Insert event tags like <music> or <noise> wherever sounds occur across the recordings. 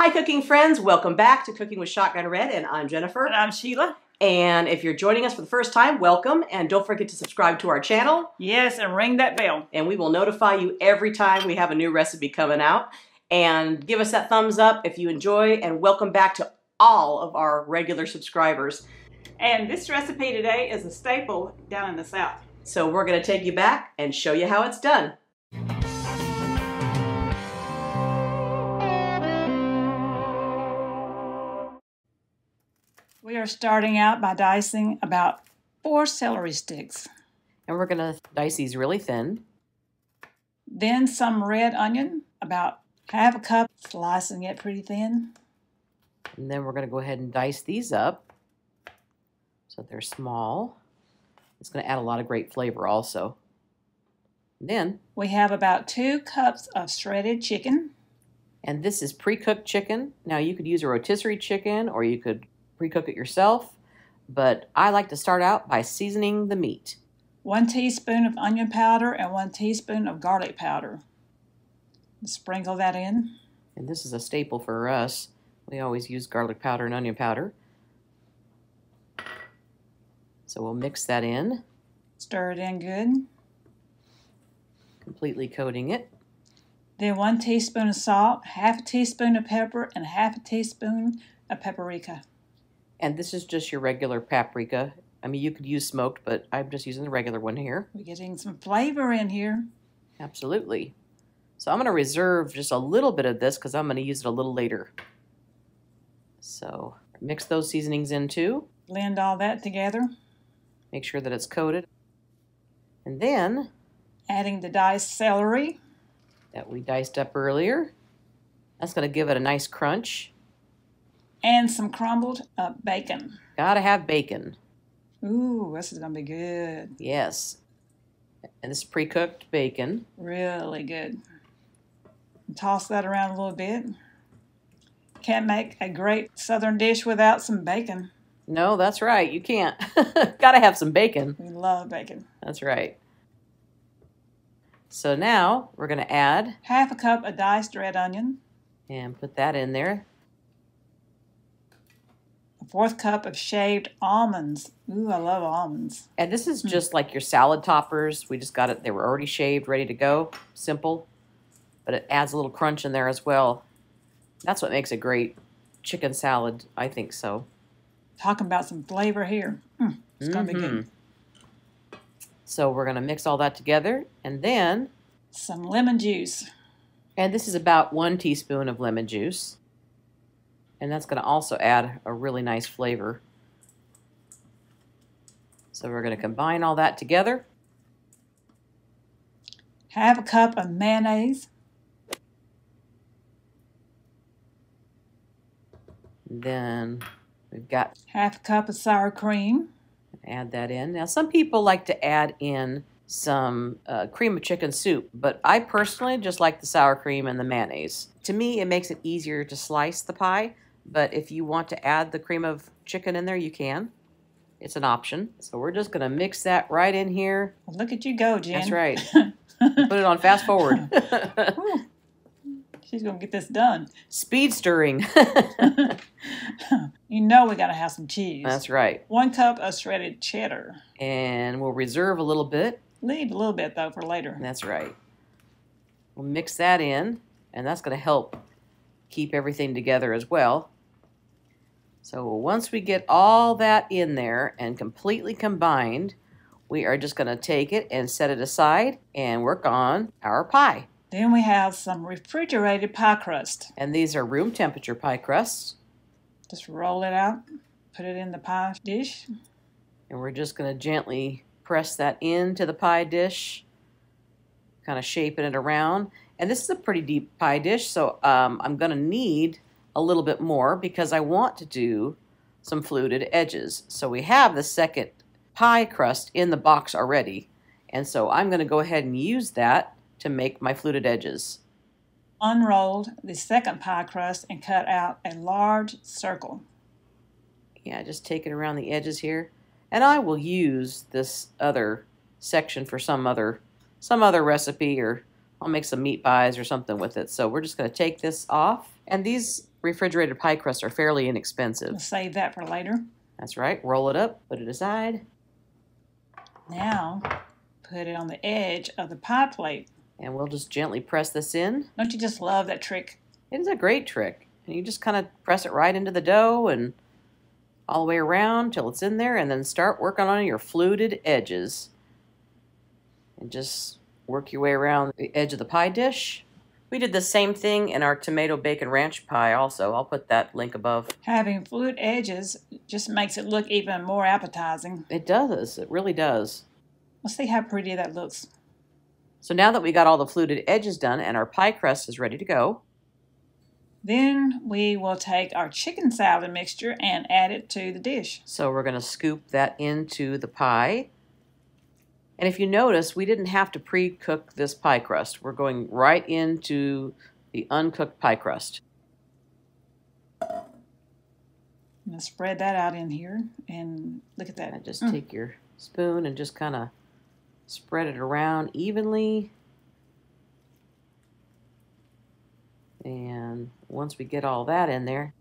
Hi, cooking friends. Welcome back to Cooking with Shotgun Red, and I'm Jennifer. And I'm Sheila. And if you're joining us for the first time, welcome. And don't forget to subscribe to our channel. Yes, and ring that bell. And we will notify you every time we have a new recipe coming out. And give us that thumbs up if you enjoy. And welcome back to all of our regular subscribers. And this recipe today is a staple down in the South. So we're going to take you back and show you how it's done. We are starting out by dicing about four celery sticks. And we're going to dice these really thin. Then some red onion, about half a cup, slicing it pretty thin. And then we're going to go ahead and dice these up so they're small. It's going to add a lot of great flavor also. And then we have about two cups of shredded chicken. And this is pre-cooked chicken. Now you could use a rotisserie chicken or you could pre-cook it yourself, but I like to start out by seasoning the meat. One teaspoon of onion powder and one teaspoon of garlic powder. Sprinkle that in. And this is a staple for us. We always use garlic powder and onion powder. So we'll mix that in. Stir it in good. Completely coating it. Then one teaspoon of salt, half a teaspoon of pepper, and half a teaspoon of paprika. And this is just your regular paprika. I mean, you could use smoked, but I'm just using the regular one here. We're getting some flavor in here. Absolutely. So I'm going to reserve just a little bit of this because I'm going to use it a little later. So mix those seasonings in too. Blend all that together. Make sure that it's coated. And then adding the diced celery that we diced up earlier. That's going to give it a nice crunch. And some crumbled up bacon. Gotta have bacon. Ooh, this is to be good. Yes. And this pre-cooked bacon. Really good. Toss that around a little bit. Can't make a great southern dish without some bacon. No, that's right. You can't. <laughs> Gotta have some bacon. We love bacon. That's right. So now we're going to add half a cup of diced red onion and put that in there. Fourth cup of shaved almonds. Ooh, I love almonds. And this is just like your salad toppers. We just got it. They were already shaved, ready to go. Simple. But it adds a little crunch in there as well. That's what makes a great chicken salad. I think so. Talking about some flavor here. Mm, it's going to be good. Mm-hmm. So we're going to mix all that together and then some lemon juice. And this is about one teaspoon of lemon juice. And that's going to also add a really nice flavor. So we're going to combine all that together. Half a cup of mayonnaise. Then we've got half a cup of sour cream add that in. Now, some people like to add in some uh, cream of chicken soup, but I personally just like the sour cream and the mayonnaise. To me, it makes it easier to slice the pie, but if you want to add the cream of chicken in there, you can. It's an option. So we're just going to mix that right in here. Well, look at you go, Jen. That's right. <laughs> Put it on fast forward. <laughs> She's going to get this done. Speed stirring. <laughs> you know we got to have some cheese. That's right. One cup of shredded cheddar. And we'll reserve a little bit. Leave a little bit, though, for later. That's right. We'll mix that in, and that's going to help keep everything together as well. So once we get all that in there and completely combined, we are just going to take it and set it aside and work on our pie. Then we have some refrigerated pie crust. And these are room temperature pie crusts. Just roll it out, put it in the pie dish. And we're just going to gently press that into the pie dish, kind of shaping it around. And this is a pretty deep pie dish, so um, I'm going to need a little bit more because I want to do some fluted edges. So we have the second pie crust in the box already. And so I'm going to go ahead and use that to make my fluted edges. Unrolled the second pie crust and cut out a large circle. Yeah, just take it around the edges here. And I will use this other section for some other some other recipe or I'll make some meat pies or something with it. So we're just going to take this off. And these refrigerated pie crusts are fairly inexpensive. We'll save that for later. That's right. Roll it up, put it aside, Now, put it on the edge of the pie plate. and we'll just gently press this in. Don't you just love that trick? It is a great trick. And you just kind of press it right into the dough and all the way around till it's in there, and then start working on your fluted edges. And just work your way around the edge of the pie dish. We did the same thing in our tomato bacon ranch pie also. I'll put that link above. Having fluted edges just makes it look even more appetizing. It does. It really does. Let's see how pretty that looks. So now that we got all the fluted edges done and our pie crust is ready to go, Then we will take our chicken salad mixture and add it to the dish. so we're going to scoop that into the pie. And if you notice, we didn't have to pre-cook this pie crust. We're going right into the uncooked pie crust. I'm gonna spread that out in here and look at that. And just Mm. take your spoon and just kind of spread it around evenly. And once we get all that in there,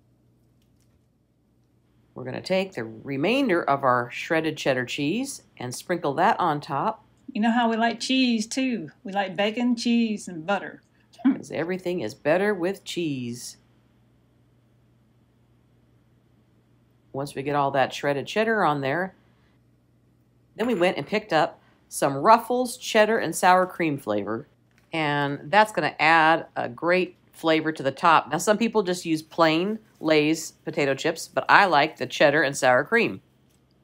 we're going to take the remainder of our shredded cheddar cheese and sprinkle that on top You know how we like cheese too. We like bacon, cheese, and butter. <laughs> because everything is better with cheese. Once we get all that shredded cheddar on there, then we went and picked up some Ruffles cheddar and sour cream flavor, and that's going to add a great flavor to the top. Now, some people just use plain Lay's potato chips, but I like the cheddar and sour cream.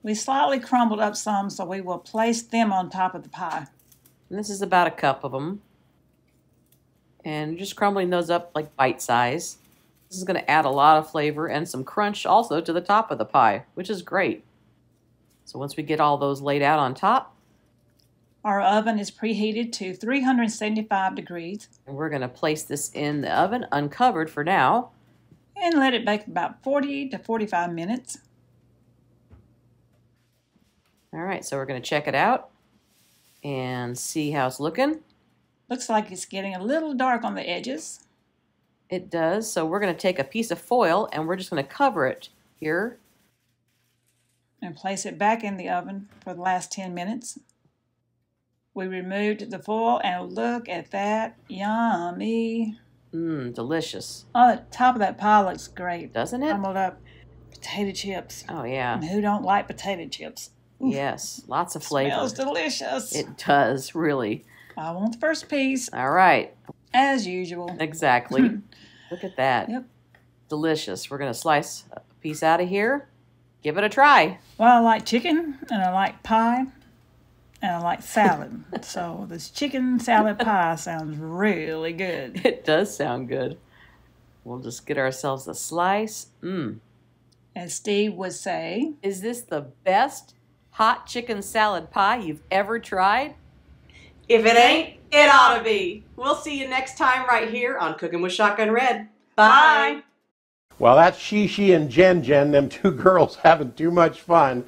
We slightly crumbled up some, so we will place them on top of the pie. And this is about a cup of them. And just crumbling those up like bite size. This is going to add a lot of flavor and some crunch also to the top of the pie, which is great. So once we get all those laid out on top, Our oven is preheated to 375 degrees and we're going to place this in the oven uncovered for now. and let it bake about 40 to 45 minutes. All right, so we're going to check it out and see how it's looking. Looks like it's getting a little dark on the edges. It does. So we're going to take a piece of foil and we're just going to cover it here and place it back in the oven for the last 10 minutes. We removed the foil and look at that. Yummy. Mmm, delicious. Oh, the top of that pie looks great. Doesn't it? Crumbled up potato chips. Oh, yeah. And who don't like potato chips? Oof. Yes, lots of flavor. Smells delicious. It does, really. I want the first piece, All right, as usual. exactly. <laughs> Look at that. Yep. Delicious. We're going to slice a piece out of here. Give it a try. Well, I like chicken, and I like pie, and I like salad. so this chicken salad pie sounds really good. <laughs> It does sound good. We'll just get ourselves a slice. Mmm. As Steve would say, Is this the best hot chicken salad pie you've ever tried? If it ain't, it ought to be. We'll see you next time right here on Cooking with Shotgun Red. Bye. Well, that's Shishi and Jen Jen, them two <laughs> girls having too much fun.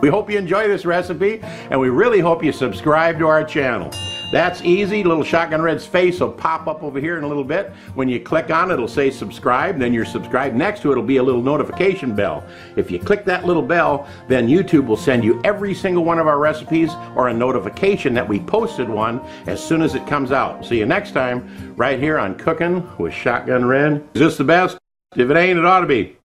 We hope you enjoy this recipe, and we really hope you subscribe to our channel. That's easy. Little Shotgun Red's face will pop up over here in a little bit. When you click on it, it'll say subscribe, then you're subscribed. Next to it will be a little notification bell. If you click that little bell, then YouTube will send you every single one of our recipes or a notification that we posted one as soon as it comes out. See you next time, right here on Cooking with Shotgun Red. Is this the best? If it ain't, it ought to be.